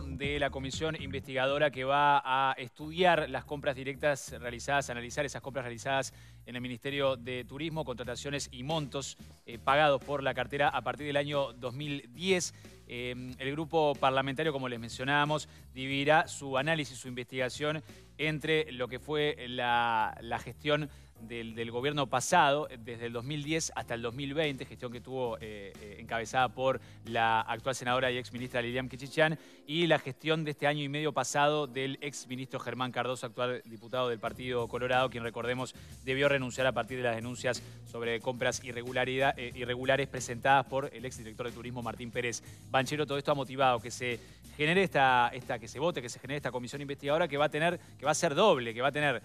de la comisión investigadora que va a estudiar las compras directas realizadas, analizar esas compras realizadas en el Ministerio de Turismo, contrataciones y montos eh, pagados por la cartera a partir del año 2010. Eh, el grupo parlamentario, como les mencionábamos, dividirá su análisis, su investigación entre lo que fue la gestión del, gobierno pasado, desde el 2010 hasta el 2020, gestión que tuvo eh, eh, encabezada por la actual senadora y ex ministra Lilian Kichichán, y la gestión de este año y medio pasado del ex ministro Germán Cardoso, actual diputado del Partido Colorado, quien recordemos debió renunciar a partir de las denuncias sobre compras eh, irregulares presentadas por el ex director de turismo Martín Pérez Banchero. Todo esto ha motivado que se genere esta, esta, que se vote, que se genere esta comisión investigadora que va a tener, que va a ser doble, que va a tener,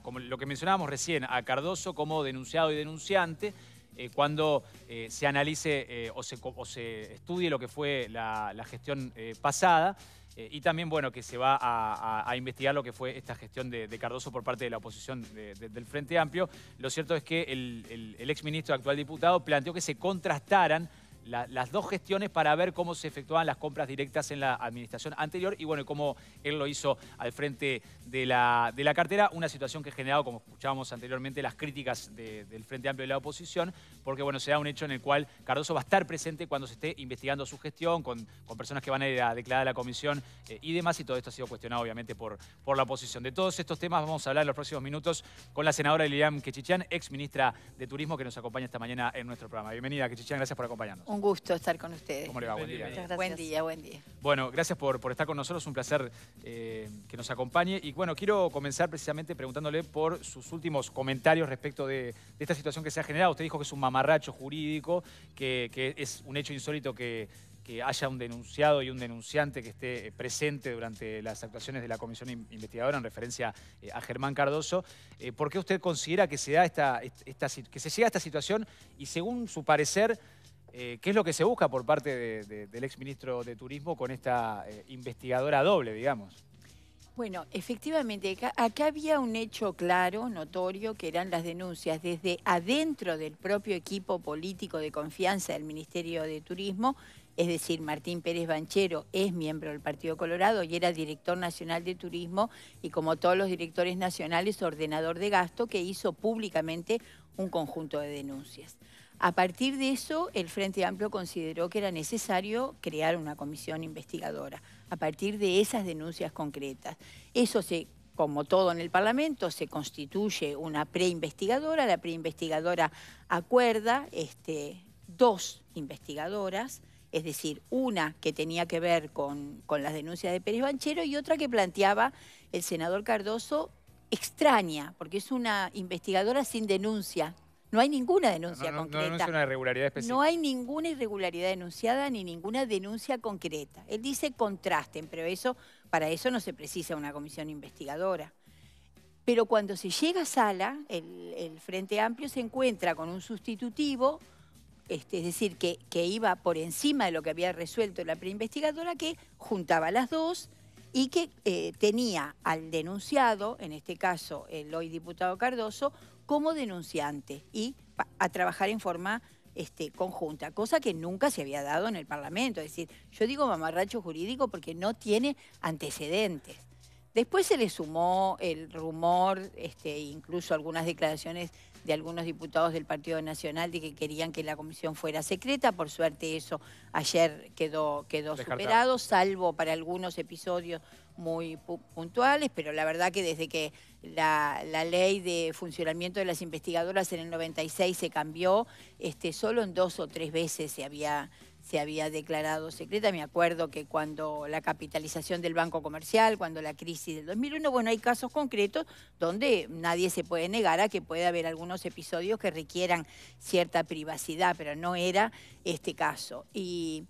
como lo que mencionábamos recién, a Cardoso como denunciado y denunciante eh, cuando eh, se analice eh, o, se, estudie lo que fue la, gestión pasada y también, bueno, que se va a, investigar lo que fue esta gestión de, Cardoso por parte de la oposición del Frente Amplio. Lo cierto es que el, el, el exministro, actual diputado, planteó que se contrastaran las dos gestiones para ver cómo se efectuaban las compras directas en la administración anterior y bueno, cómo él lo hizo al frente de la, de la cartera, una situación que ha generado, como escuchábamos anteriormente, las críticas del Frente Amplio de la oposición, porque bueno, será un hecho en el cual Cardoso va a estar presente cuando se esté investigando su gestión, con, con personas que van a ir a declarar a la comisión eh, y demás, y todo esto ha sido cuestionado obviamente por, por la oposición. De todos estos temas vamos a hablar en los próximos minutos con la senadora Lilian Quechichán, ex ministra de Turismo, que nos acompaña esta mañana en nuestro programa. Bienvenida, Quechichán, gracias por acompañarnos. Un gusto estar con ustedes. ¿Cómo le va? Buen día. Buen día, buen día. Bueno, gracias por, por estar con nosotros, un placer eh, que nos acompañe. Y bueno, quiero comenzar precisamente preguntándole por sus últimos comentarios respecto de, esta situación que se ha generado. Usted dijo que es un mamarracho jurídico, que, es un hecho insólito que, haya un denunciado y un denunciante que esté presente durante las actuaciones de la comisión investigadora en referencia eh, a Germán Cardoso. Eh, ¿Por qué usted considera que se, da esta, que se llega a esta situación y según su parecer eh, ¿Qué es lo que se busca por parte del exministro de Turismo con esta eh, investigadora doble, digamos? Bueno, efectivamente, acá, había un hecho claro, notorio, que eran las denuncias desde adentro del propio equipo político de confianza del Ministerio de Turismo, es decir, Martín Pérez Banchero es miembro del Partido Colorado y era director nacional de turismo y como todos los directores nacionales, ordenador de gasto, que hizo públicamente un conjunto de denuncias. A partir de eso, el Frente Amplio consideró que era necesario crear una comisión investigadora, a partir de esas denuncias concretas. Eso se como todo en el Parlamento, se constituye una preinvestigadora. La preinvestigadora acuerda este, dos investigadoras, es decir, una que tenía que ver con, con las denuncias de Pérez Banchero y otra que planteaba el senador Cardoso extraña, porque es una investigadora sin denuncia, no hay ninguna denuncia concreta. No, una irregularidad específica. No hay ninguna irregularidad denunciada ni ninguna denuncia concreta. Él dice contrasten, pero eso, para eso no se precisa una comisión investigadora. Pero cuando se llega a sala, el, Frente Amplio se encuentra con un sustitutivo, este, es decir, que, que, iba por encima de lo que había resuelto la preinvestigadora, que juntaba las dos y que eh, tenía al denunciado, en este caso el hoy diputado Cardoso, como denunciante y a trabajar en forma este, conjunta, cosa que nunca se había dado en el Parlamento. Es decir, yo digo mamarracho jurídico porque no tiene antecedentes. Después se le sumó el rumor, este, incluso algunas declaraciones de algunos diputados del Partido Nacional de que querían que la comisión fuera secreta. Por suerte eso ayer quedó, quedó superado, salvo para algunos episodios muy puntuales, pero la verdad que desde que la, ley de funcionamiento de las investigadoras en el 96 se cambió, este, solo en dos o tres veces se había se había declarado secreta. Me acuerdo que cuando la capitalización del Banco Comercial, cuando la crisis del 2001, bueno, hay casos concretos donde nadie se puede negar a que puede haber algunos episodios que requieran cierta privacidad, pero no era este caso. Y,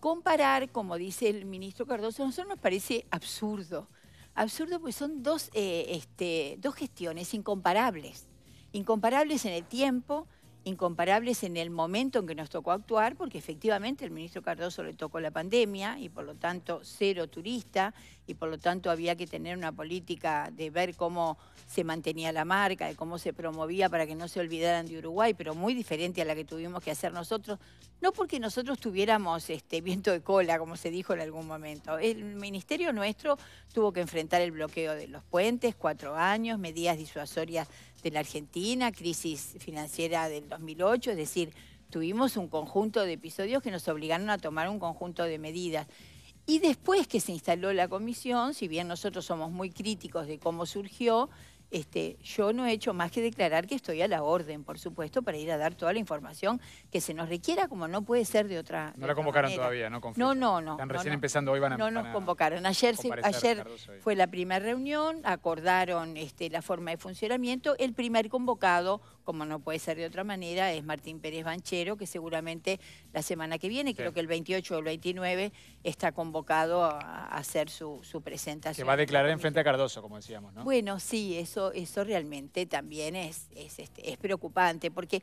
comparar, como dice el ministro Cardoso, a nosotros nos parece absurdo. Absurdo porque son dos, eh, este, dos gestiones incomparables. Incomparables en el tiempo, incomparables en el momento en que nos tocó actuar, porque efectivamente el ministro Cardoso le tocó la pandemia y por lo tanto cero turista y por lo tanto había que tener una política de ver cómo se mantenía la marca, de cómo se promovía para que no se olvidaran de Uruguay, pero muy diferente a la que tuvimos que hacer nosotros, no porque nosotros tuviéramos este viento de cola, como se dijo en algún momento. El ministerio nuestro tuvo que enfrentar el bloqueo de los puentes, cuatro años, medidas disuasorias de la Argentina, crisis financiera del 2008, es decir, tuvimos un conjunto de episodios que nos obligaron a tomar un conjunto de medidas. Y después que se instaló la comisión, si bien nosotros somos muy críticos de cómo surgió, este, yo no he hecho más que declarar que estoy a la orden, por supuesto, para ir a dar toda la información que se nos requiera, como no puede ser de otra No la convocaron todavía, ¿no? No, no, no. Están recién empezando, hoy van a No nos convocaron. Ayer, ayer fue la primera reunión, acordaron este, la forma de funcionamiento. El primer convocado, como no puede ser de otra manera, es Martín Pérez Banchero, que seguramente la semana que viene, creo que el 28 o el 29, está convocado a, hacer su, presentación. Que va a declarar en frente a Cardoso, como decíamos, ¿no? Bueno, sí, eso eso, realmente también es, este, es, preocupante, porque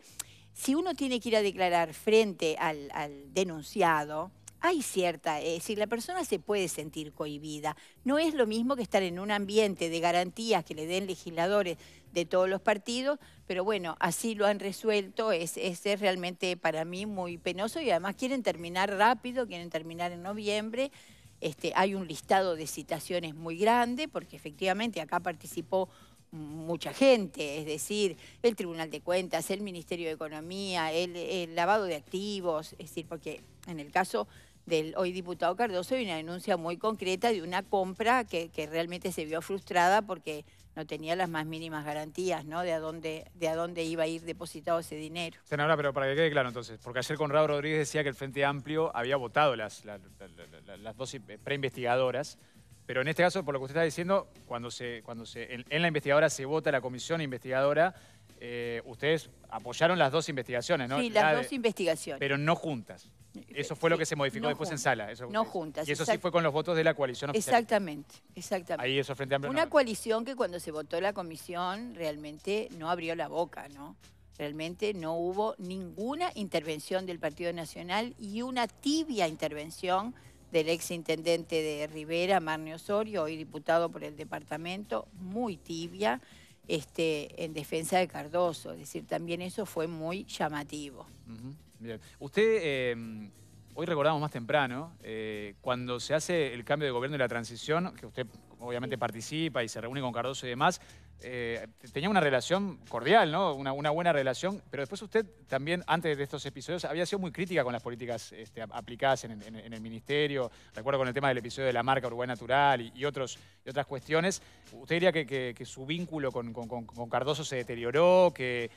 si uno tiene que ir a declarar frente al, denunciado, hay cierta, es decir, la persona se puede sentir cohibida. No es lo mismo que estar en un ambiente de garantías que le den legisladores de todos los partidos, pero bueno, así lo han resuelto, es, es, realmente para mí muy penoso y además quieren terminar rápido, quieren terminar en noviembre. Este, hay un listado de citaciones muy grande, porque efectivamente acá participó mucha gente, es decir, el Tribunal de Cuentas, el Ministerio de Economía, el, lavado de activos, es decir, porque en el caso del hoy diputado Cardoso hay una denuncia muy concreta de una compra que, realmente se vio frustrada porque no tenía las más mínimas garantías ¿no? de, a dónde, de a dónde iba a ir depositado ese dinero. Senadora, pero para que quede claro entonces, porque ayer Conrado Rodríguez decía que el Frente Amplio había votado las, las, las dos preinvestigadoras, pero en este caso, por lo que usted está diciendo, cuando se, cuando se, en, la investigadora se vota la comisión investigadora, eh, ustedes apoyaron las dos investigaciones, ¿no? Sí, las dos investigaciones. Pero no juntas. Eso fue lo que se modificó después en sala. no juntas. Y eso sí fue con los votos de la coalición oficial. Exactamente, exactamente. Ahí eso frente a Una coalición que cuando se votó la comisión realmente no abrió la boca, ¿no? Realmente no hubo ninguna intervención del Partido Nacional y una tibia intervención del ex intendente de Rivera, Marne Osorio, hoy diputado por el departamento, muy tibia, este, en defensa de Cardoso. Es decir, también eso fue muy llamativo. Bien. Usted, eh, hoy recordamos más temprano, eh, cuando se hace el cambio de gobierno y la transición, que usted obviamente participa y se reúne con Cardoso y demás, eh, tenía una relación cordial, ¿no? Una, buena relación, pero después usted también, antes de estos episodios, había sido muy crítica con las políticas este, aplicadas en, el ministerio. Recuerdo con el tema del episodio de la marca Uruguay Natural y, otros, y otras cuestiones. ¿Usted diría que, su vínculo con, Cardoso se deterioró? Que,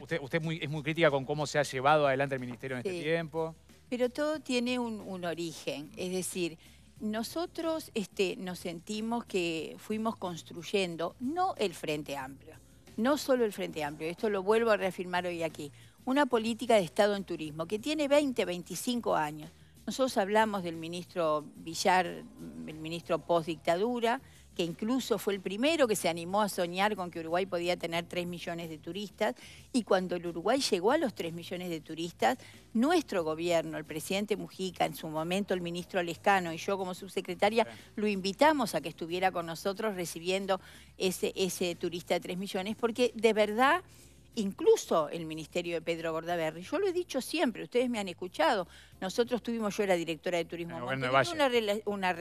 usted, usted es muy crítica con cómo se ha llevado adelante el ministerio en este tiempo. Pero todo tiene un origen, es decir nosotros este, nos sentimos que fuimos construyendo, no el Frente Amplio, no solo el Frente Amplio, esto lo vuelvo a reafirmar hoy aquí, una política de Estado en turismo que tiene 20, 25 años. Nosotros hablamos del ministro Villar, el ministro post-dictadura, que incluso fue el primero que se animó a soñar con que Uruguay podía tener 3 millones de turistas, y cuando el Uruguay llegó a los 3 millones de turistas, nuestro gobierno, el presidente Mujica, en su momento el ministro Lescano y yo como subsecretaria, lo invitamos a que estuviera con nosotros recibiendo ese, ese turista de 3 millones, porque de verdad incluso el ministerio de Pedro Bordaberry. Yo lo he dicho siempre, ustedes me han escuchado. Nosotros tuvimos, yo era directora de turismo, una, una,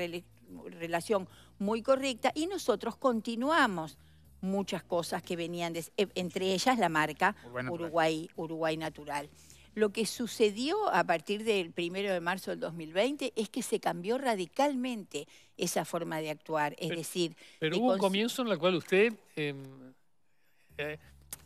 relación muy correcta y nosotros continuamos muchas cosas que venían, de, e, entre ellas la marca Uruguay, Uruguay Natural. Lo que sucedió a partir del primero de marzo del 2020 es que se cambió radicalmente esa forma de actuar. Es decir. Pero hubo un comienzo en el cual usted em, eh,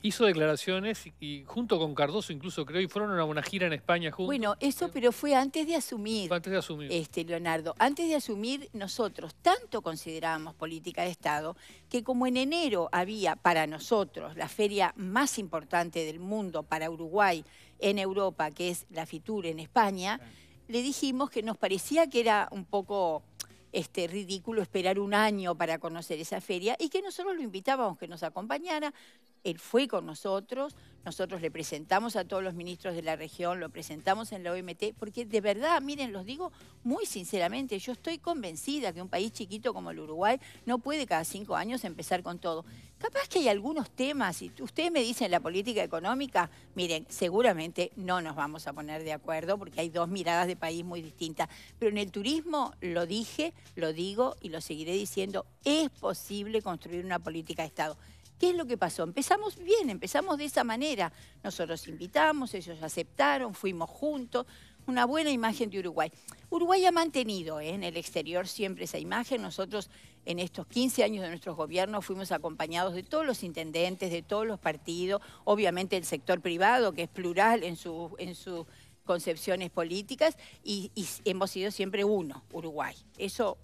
hizo declaraciones y, junto con Cardoso incluso creo y fueron a una gira en España juntos. Bueno, eso pero fue antes de asumir. antes de asumir. Este, Leonardo, antes de asumir nosotros tanto considerábamos política de Estado que como en enero había para nosotros la feria más importante del mundo para Uruguay en Europa, que es la FITUR en España, le dijimos que nos parecía que era un poco este, ridículo esperar un año para conocer esa feria y que nosotros lo invitábamos que nos acompañara. Él fue con nosotros, nosotros le presentamos a todos los ministros de la región, lo presentamos en la OMT, porque de verdad, miren, los digo muy sinceramente, yo estoy convencida que un país chiquito como el Uruguay no puede cada cinco años empezar con todo. Capaz que hay algunos temas, y ustedes me dicen la política económica, miren, seguramente no nos vamos a poner de acuerdo porque hay dos miradas de país muy distintas, pero en el turismo lo dije, lo digo y lo seguiré diciendo, es posible construir una política de Estado. ¿Qué es lo que pasó? Empezamos bien, empezamos de esa manera. Nosotros invitamos, ellos aceptaron, fuimos juntos, una buena imagen de Uruguay. Uruguay ha mantenido ¿eh? en el exterior siempre esa imagen. Nosotros en estos 15 años de nuestros gobiernos fuimos acompañados de todos los intendentes, de todos los partidos, obviamente el sector privado, que es plural en, su, en sus concepciones políticas, y, y hemos sido siempre uno, Uruguay. Eso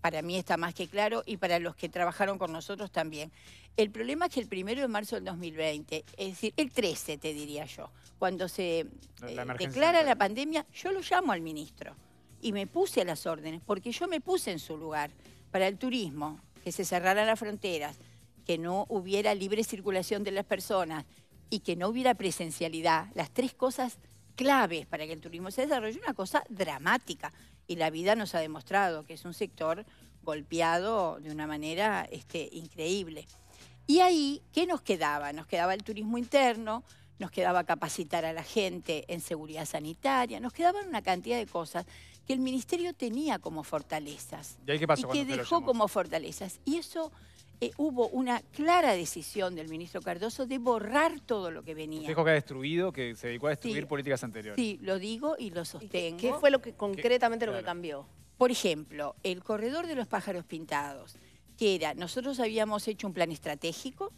para mí está más que claro y para los que trabajaron con nosotros también. El problema es que el primero de marzo del 2020, es decir, el 13 te diría yo, cuando se eh, declara la pandemia, yo lo llamo al ministro y me puse a las órdenes, porque yo me puse en su lugar para el turismo, que se cerraran las fronteras, que no hubiera libre circulación de las personas y que no hubiera presencialidad, las tres cosas claves para que el turismo se desarrolle, una cosa dramática y la vida nos ha demostrado que es un sector golpeado de una manera este, increíble. Y ahí, ¿qué nos quedaba? Nos quedaba el turismo interno, nos quedaba capacitar a la gente en seguridad sanitaria, nos quedaban una cantidad de cosas que el ministerio tenía como fortalezas. ¿Y, qué pasó que dejó como fortalezas. Y eso eh, hubo una clara decisión del ministro Cardoso de borrar todo lo que venía. Dijo que ha destruido, que se dedicó a destruir políticas anteriores. Sí, lo digo y lo sostengo. ¿Qué fue lo que concretamente lo que cambió? Por ejemplo, el corredor de los pájaros pintados, que era, nosotros habíamos hecho un plan estratégico,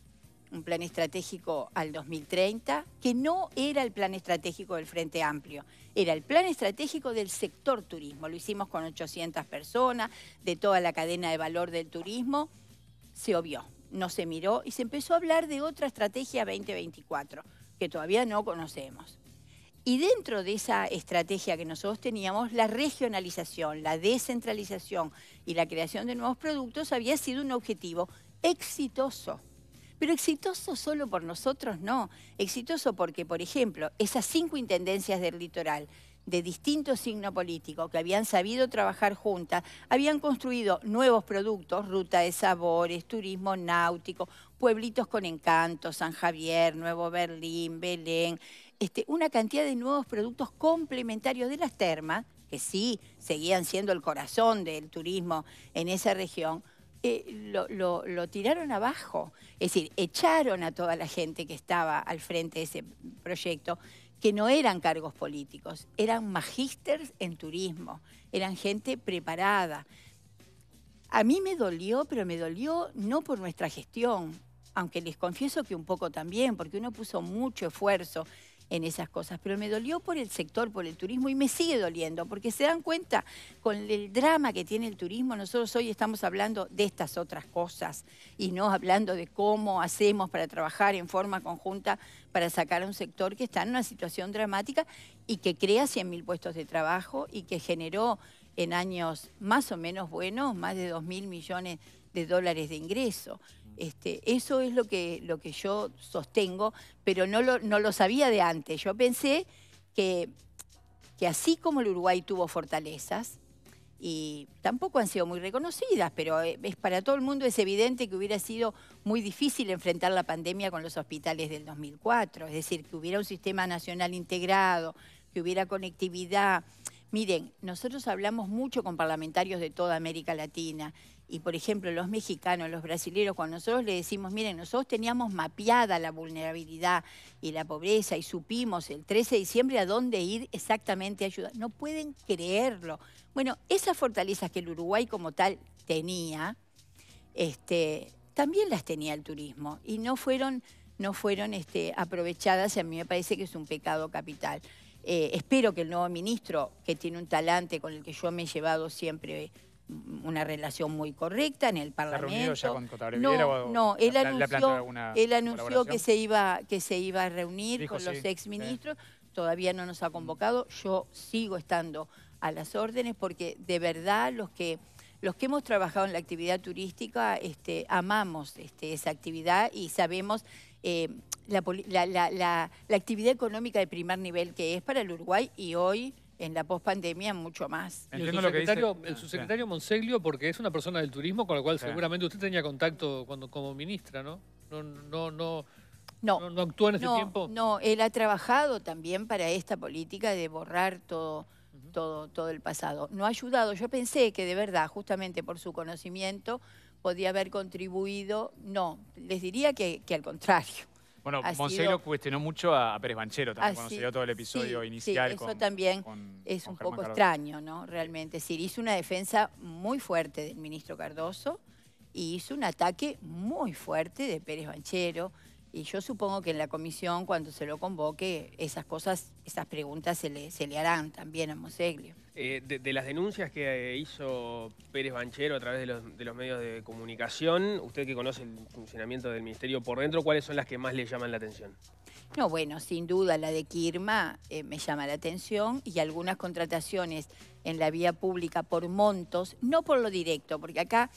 un plan estratégico al 2030, que no era el plan estratégico del Frente Amplio, era el plan estratégico del sector turismo. Lo hicimos con 800 personas, de toda la cadena de valor del turismo, se obvió, no se miró y se empezó a hablar de otra estrategia 2024, que todavía no conocemos. Y dentro de esa estrategia que nosotros teníamos, la regionalización, la descentralización y la creación de nuevos productos había sido un objetivo exitoso. Pero exitoso solo por nosotros no. Exitoso porque, por ejemplo, esas cinco intendencias del litoral de distinto signo político que habían sabido trabajar juntas, habían construido nuevos productos, ruta de sabores, turismo náutico, pueblitos con encanto, San Javier, Nuevo Berlín, Belén, este, una cantidad de nuevos productos complementarios de las termas, que sí seguían siendo el corazón del turismo en esa región, eh, lo, lo, tiraron abajo. Es decir, echaron a toda la gente que estaba al frente de ese proyecto que no eran cargos políticos, eran magísters en turismo, eran gente preparada. A mí me dolió, pero me dolió no por nuestra gestión, aunque les confieso que un poco también, porque uno puso mucho esfuerzo en esas cosas, pero me dolió por el sector, por el turismo y me sigue doliendo, porque se dan cuenta con el drama que tiene el turismo, nosotros hoy estamos hablando de estas otras cosas y no hablando de cómo hacemos para trabajar en forma conjunta para sacar a un sector que está en una situación dramática y que crea 100.000 puestos de trabajo y que generó en años más o menos buenos más de 2.000 millones de dólares de ingreso. Este, eso es lo que, lo que yo sostengo, pero no lo, no lo sabía de antes. Yo pensé que, que así como el Uruguay tuvo fortalezas, y tampoco han sido muy reconocidas, pero eh, es para todo el mundo es evidente que hubiera sido muy difícil enfrentar la pandemia con los hospitales del 2004, es decir, que hubiera un sistema nacional integrado, que hubiera conectividad. Miren, nosotros hablamos mucho con parlamentarios de toda América Latina y por ejemplo los mexicanos, los brasileños, cuando nosotros le decimos, miren, nosotros teníamos mapeada la vulnerabilidad y la pobreza y supimos el 13 de diciembre a dónde ir exactamente a ayudar. No pueden creerlo. Bueno, esas fortalezas que el Uruguay como tal tenía, este, también las tenía el turismo y no fueron, no fueron este, aprovechadas y a mí me parece que es un pecado capital. Eh, espero que el nuevo ministro, que tiene un talante con el que yo me he llevado siempre una relación muy correcta en el Parlamento. ¿Se ha ya con no, no, él anunció, él anunció que se iba que se iba a reunir con los exministros. Todavía no nos ha convocado. Yo sigo estando a las órdenes porque de verdad los que los que hemos trabajado en la actividad turística este, amamos este, esa actividad y sabemos eh, la, la, la, la, actividad económica de primer nivel que es para el Uruguay y hoy en la pospandemia mucho más. El subsecretario, el subsecretario Monseglio, porque es una persona del turismo con la cual seguramente usted tenía contacto cuando como ministra, ¿no? No, no, no. No, no, actúa en ese tiempo. No, él ha trabajado también para esta política de borrar todo, todo, todo el pasado. No ha ayudado. Yo pensé que de verdad, justamente por su conocimiento, podía haber contribuido. No, les diría que, que al contrario. Bueno, Monseglio cuestionó mucho a Pérez Banchero también cuando se dio todo el episodio inicial. Sí, eso también es un poco extraño, ¿no? Realmente. Sí, hizo una defensa muy fuerte del ministro Cardoso y hizo un ataque muy fuerte de Pérez Banchero. Y yo supongo que en la comisión, cuando se lo convoque, esas cosas, esas preguntas se le, se le harán también a Monseglio. Eh, de, las denuncias que hizo Pérez Banchero a través de los, medios de comunicación, usted que conoce el funcionamiento del Ministerio por dentro, ¿cuáles son las que más le llaman la atención? No, bueno, sin duda la de Kirma eh, me llama la atención y algunas contrataciones en la vía pública por montos, no por lo directo, porque acá,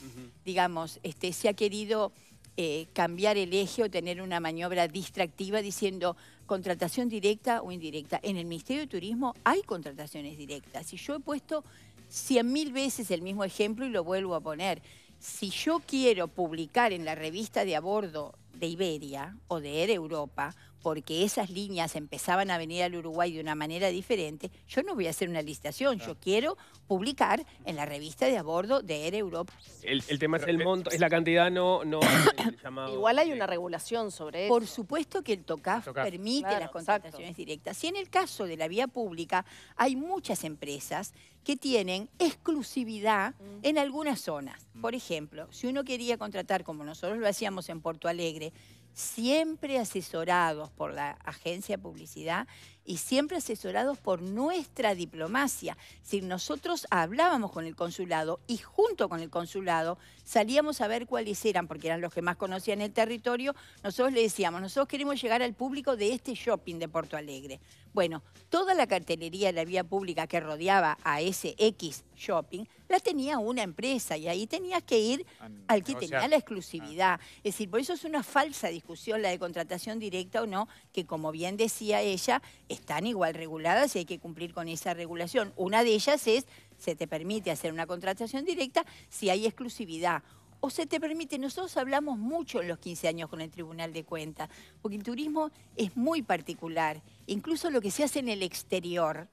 digamos, este, se ha querido eh, cambiar el eje o tener una maniobra distractiva diciendo contratación directa o indirecta. En el Ministerio de Turismo hay contrataciones directas y yo he puesto cien mil veces el mismo ejemplo y lo vuelvo a poner. Si yo quiero publicar en la revista de a bordo de Iberia o de Air Europa porque esas líneas empezaban a venir al Uruguay de una manera diferente, yo no voy a hacer una licitación, yo quiero publicar en la revista de a bordo de Air Europa. El, tema es el monto, es la cantidad, no, no Igual hay una regulación sobre eso. Por supuesto que el TOCAF, permite las contrataciones directas. Si en el caso de la vía pública hay muchas empresas que tienen exclusividad mm. en algunas zonas. Por ejemplo, si uno quería contratar, como nosotros lo hacíamos en Porto Alegre, siempre asesorados por la agencia de publicidad y siempre asesorados por nuestra diplomacia. Si nosotros hablábamos con el consulado y junto con el consulado salíamos a ver cuáles eran, porque eran los que más conocían el territorio, nosotros le decíamos, nosotros queremos llegar al público de este shopping de Porto Alegre. Bueno, toda la cartelería de la vía pública que rodeaba a ese X shopping la tenía una empresa y ahí tenías que ir al que tenía la exclusividad. Es decir, por eso es una falsa discusión la de contratación directa o no, que como bien decía ella, están igual reguladas y hay que cumplir con esa regulación. Una de ellas es, se te permite hacer una contratación directa si hay exclusividad o se te permite, nosotros hablamos mucho en los 15 años con el Tribunal de Cuentas, porque el turismo es muy particular, incluso lo que se hace en el exterior,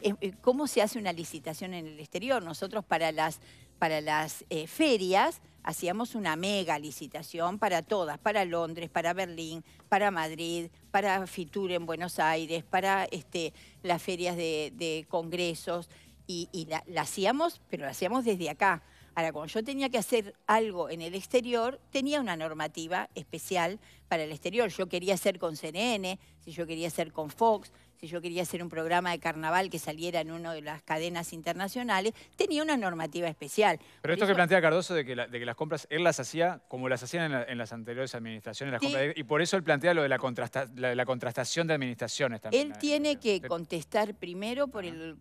eh, cómo se hace una licitación en el exterior. Nosotros para las, para las eh, ferias hacíamos una mega licitación para todas, para Londres, para Berlín, para Madrid, para Fitur en Buenos Aires, para este, las ferias de, congresos, y, la hacíamos, pero la hacíamos desde acá. Ahora, cuando yo tenía que hacer algo en el exterior, tenía una normativa especial para el exterior. Yo quería hacer con CNN, si yo quería hacer con Fox, si yo quería hacer un programa de carnaval que saliera en una de las cadenas internacionales, tenía una normativa especial. Pero esto que plantea Cardoso de que, las compras, él las hacía como las hacían en, las anteriores administraciones, y por eso él plantea lo de la, contrastación de administraciones también. Él tiene que contestar primero por el,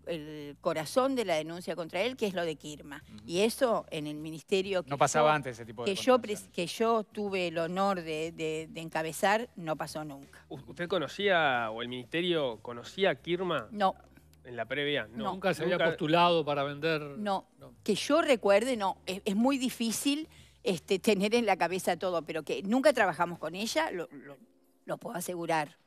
corazón de la denuncia contra él, que es lo de Kirma. Y eso en el ministerio... Que no pasaba antes ese tipo de que yo, que yo tuve el honor de, de encabezar, no pasó nunca. ¿Usted conocía, o el ministerio conocía a Kirma? No. ¿En la previa? No. ¿Nunca se había postulado para vender? No. Que yo recuerde, no. Es, muy difícil este, tener en la cabeza todo, pero que nunca trabajamos con ella, lo, puedo asegurar.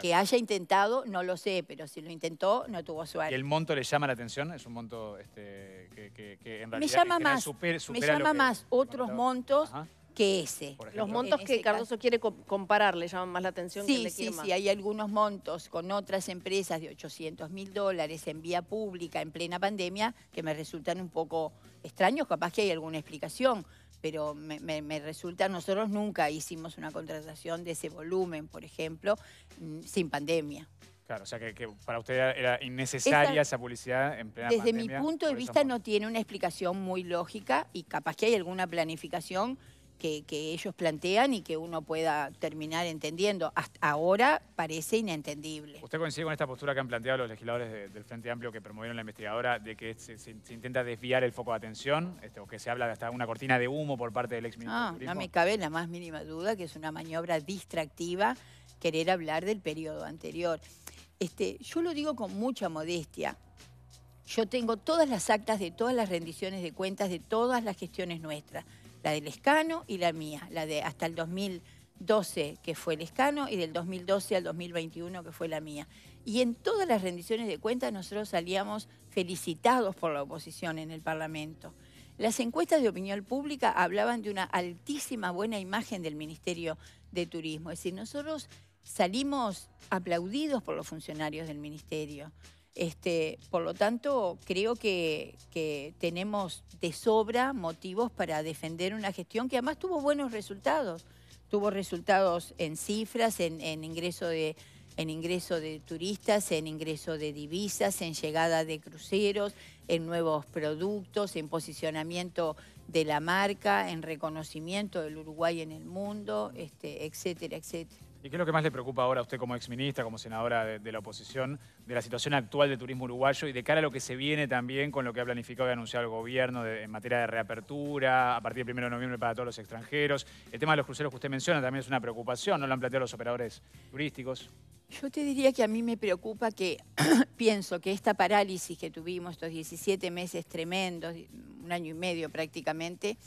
Que haya intentado, no lo sé, pero si lo intentó, no tuvo suerte. ¿Y el monto le llama la atención? ¿Es un monto este, que, en realidad me llama más, me llama más otros montos que ese. Los montos que Cardoso quiere comparar le llaman más la atención que el de Sí, sí, hay algunos montos con otras empresas de 800 mil dólares en vía pública en plena pandemia que me resultan un poco extraños, capaz que hay alguna explicación, pero me, resulta, nosotros nunca hicimos una contratación de ese volumen, por ejemplo, mm, sin pandemia. Claro, o sea que, para usted era innecesaria esa, publicidad en plena pandemia. Desde mi punto de vista no tiene una explicación muy lógica y capaz que hay alguna planificación que, ellos plantean y que uno pueda terminar entendiendo. Hasta ahora parece inentendible. ¿Usted coincide con esta postura que han planteado los legisladores del Frente Amplio que promovieron la investigadora de que se, intenta desviar el foco de atención este, o que se habla de hasta una cortina de humo por parte del exministro no, de No me cabe la más mínima duda que es una maniobra distractiva querer hablar del periodo anterior. Este, yo lo digo con mucha modestia. Yo tengo todas las actas de todas las rendiciones de cuentas de todas las gestiones nuestras la del escano y la mía, la de hasta el 2012 que fue el escano y del 2012 al 2021 que fue la mía. Y en todas las rendiciones de cuentas nosotros salíamos felicitados por la oposición en el Parlamento. Las encuestas de opinión pública hablaban de una altísima buena imagen del Ministerio de Turismo. Es decir, nosotros salimos aplaudidos por los funcionarios del Ministerio. Este, por lo tanto, creo que, tenemos de sobra motivos para defender una gestión que además tuvo buenos resultados. Tuvo resultados en cifras, en, ingreso de en ingreso de turistas, en ingreso de divisas, en llegada de cruceros, en nuevos productos, en posicionamiento de la marca, en reconocimiento del Uruguay en el mundo, este, etcétera, etcétera. ¿Y qué es lo que más le preocupa ahora a usted como exministra, como senadora de, la oposición, de la situación actual del turismo uruguayo y de cara a lo que se viene también con lo que ha planificado y anunciado el gobierno en materia de reapertura a partir del 1 de noviembre para todos los extranjeros? El tema de los cruceros que usted menciona también es una preocupación, ¿no lo han planteado los operadores turísticos? Yo te diría que a mí me preocupa que pienso que esta parálisis que tuvimos, estos 17 meses tremendos, un año y medio prácticamente,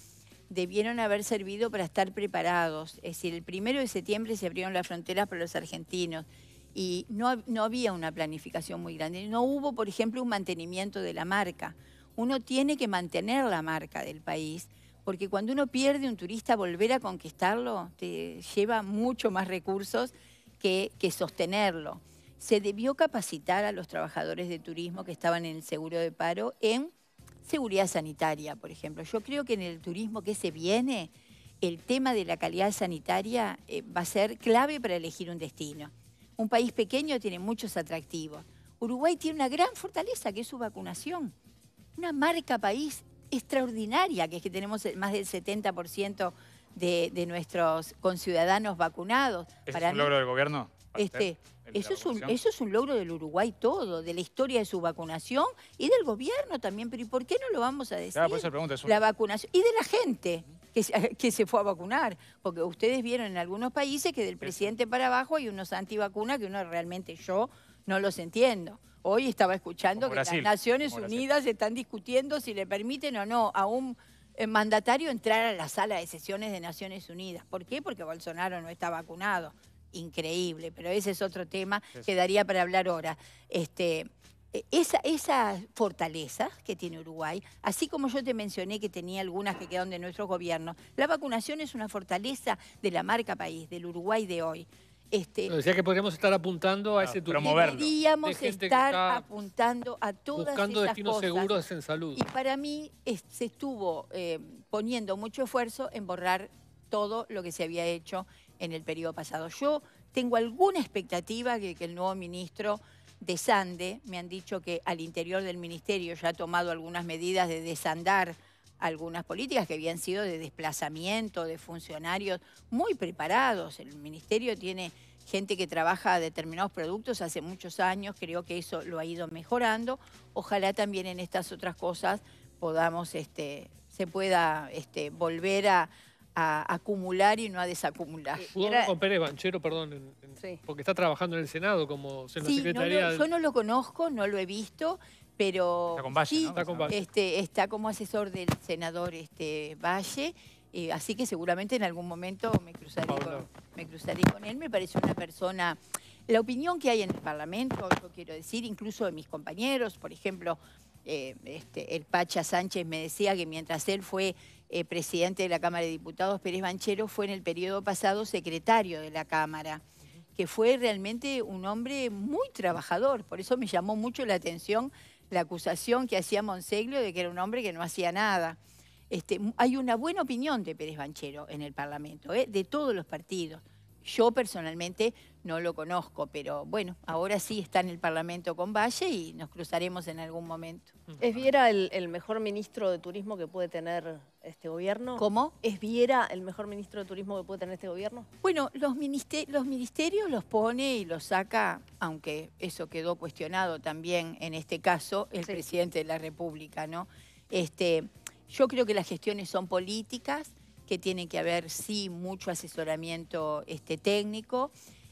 debieron haber servido para estar preparados. Es decir, el primero de septiembre se abrieron las fronteras para los argentinos y no, no había una planificación muy grande. No hubo, por ejemplo, un mantenimiento de la marca. Uno tiene que mantener la marca del país porque cuando uno pierde un turista, volver a conquistarlo te lleva mucho más recursos que, que sostenerlo. Se debió capacitar a los trabajadores de turismo que estaban en el seguro de paro en seguridad sanitaria, por ejemplo. Yo creo que en el turismo que se viene, el tema de la calidad sanitaria eh, va a ser clave para elegir un destino. Un país pequeño tiene muchos atractivos. Uruguay tiene una gran fortaleza que es su vacunación. Una marca país extraordinaria, que es que tenemos más del 70% de, de, nuestros conciudadanos vacunados. ¿Es un logro del gobierno? Este, eso es, un, eso es un logro del Uruguay todo, de la historia de su vacunación y del gobierno también. Pero ¿y por qué no lo vamos a decir? La vacunación y de la gente que, que se fue a vacunar. Porque ustedes vieron en algunos países que del presidente para abajo hay unos antivacunas que uno realmente yo no los entiendo. Hoy estaba escuchando que las Naciones Unidas están discutiendo si le permiten o no a un eh, mandatario entrar a la sala de sesiones de Naciones Unidas. ¿Por qué? Porque Bolsonaro no está vacunado increíble, pero ese es otro tema que daría para hablar ahora. Este, e, esa, esa fortaleza que tiene Uruguay, así como yo te mencioné que tenía algunas que quedaron de nuestro gobierno, la vacunación es una fortaleza de la marca país, del Uruguay de hoy. Este, decía que podríamos estar apuntando a ese turismo. Podríamos estar apuntando a todas buscando destinos seguros en salud. Y para mí se estuvo eh, poniendo mucho esfuerzo en borrar todo lo que se había hecho en el periodo pasado. Yo tengo alguna expectativa que, que el nuevo ministro desande. Me han dicho que al interior del ministerio ya ha tomado algunas medidas de desandar algunas políticas que habían sido de desplazamiento de funcionarios muy preparados. El ministerio tiene gente que trabaja determinados productos hace muchos años, creo que eso lo ha ido mejorando. Ojalá también en estas otras cosas podamos, este, se pueda este, volver a, a acumular y no a desacumular. con Pérez Banchero, perdón, porque está trabajando en el Senado como sí, yo no lo conozco, no lo he visto, pero está con Valle, sí, Este, está como asesor del senador este, Valle, eh, así que seguramente en algún momento me cruzaré, con, me cruzaré con él. Me parece una persona... La opinión que hay en el Parlamento, yo quiero decir, incluso de mis compañeros, por ejemplo, eh, este, el Pacha Sánchez me decía que mientras él fue eh, presidente de la Cámara de Diputados, Pérez Banchero fue en el periodo pasado secretario de la Cámara, que fue realmente un hombre muy trabajador. Por eso me llamó mucho la atención la acusación que hacía Monseglio de que era un hombre que no hacía nada. Este, hay una buena opinión de Pérez Banchero en el Parlamento, ¿eh? de todos los partidos. Yo personalmente no lo conozco, pero bueno, ahora sí está en el Parlamento con Valle y nos cruzaremos en algún momento. ¿Es Viera el, mejor ministro de Turismo que puede tener este gobierno? ¿Cómo? ¿Es Viera el mejor ministro de Turismo que puede tener este gobierno? Bueno, los, los ministerios los pone y los saca, aunque eso quedó cuestionado también en este caso, el presidente de la República, ¿no? Este, yo creo que las gestiones son políticas, que tiene que haber, sí, mucho asesoramiento este, técnico.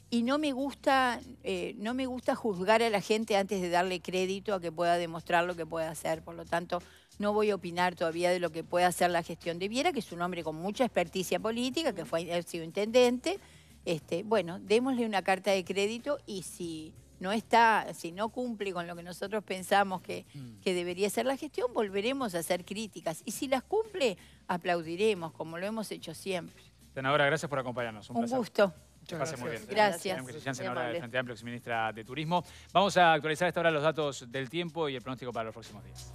Y no me, gusta, eh, no me gusta juzgar a la gente antes de darle crédito a que pueda demostrar lo que puede hacer. Por lo tanto, no voy a opinar todavía de lo que puede hacer la gestión de Viera, que es un hombre con mucha experticia política, que fue, ha sido intendente. Este, bueno, démosle una carta de crédito y si no está, si no cumple con lo que nosotros pensamos que, mm. que, debería ser la gestión, volveremos a hacer críticas. Y si las cumple, aplaudiremos, como lo hemos hecho siempre. Senadora, gracias por acompañarnos. Un, gusto. Muchas gracias. muy bien. Gracias. senadora del Frente Amplio, exministra de Turismo. Vamos a actualizar esta hora los datos del tiempo y el pronóstico para los próximos días.